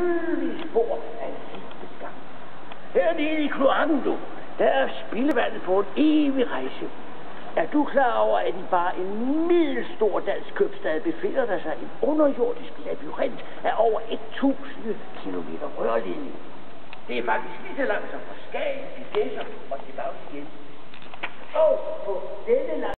tydelige spor af en sidste gang. Hernede i kloakken, du, der er spildevandet på en evig rejse. Er du klar over, at i bare en middelstor dansk købstad befinder der sig en underjordisk labyrint af over 1000 km rørledning? Det er faktisk lige så langt som fra Skagen til Gæsser og tilbage igen. Og på denne